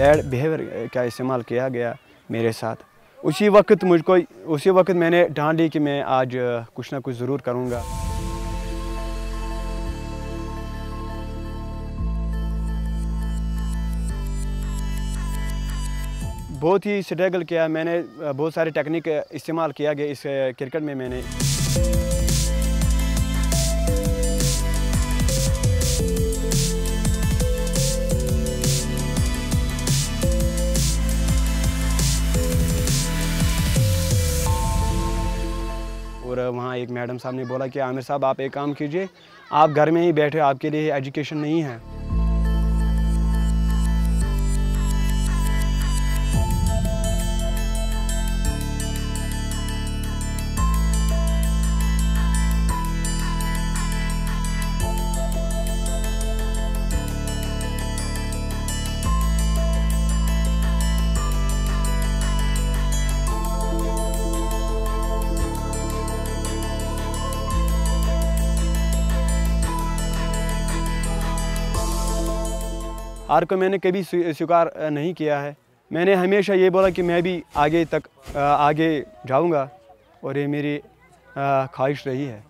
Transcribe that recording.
Bad behaviour का इस्तेमाल किया गया मेरे साथ। उसी वक्त मुझको, उसी वक्त मैंने ठान ली कि मैं आज कुछ ना कुछ ज़रूर करूँगा। बहुत ही स्ट्रगल किया मैंने, बहुत सारे टेक्निक इस्तेमाल किया गया इस क्रिकेट में मैंने। और वहाँ एक मैडम साहब ने बोला कि, आमिर साहब, आप एक काम कीजिए, आप घर में ही बैठे, आपके लिए एजुकेशन नहीं है। हार को मैंने कभी स्वीकार नहीं किया है। मैंने हमेशा ये बोला कि मैं भी आगे तक आगे जाऊँगा और ये मेरी ख्वाहिश रही है।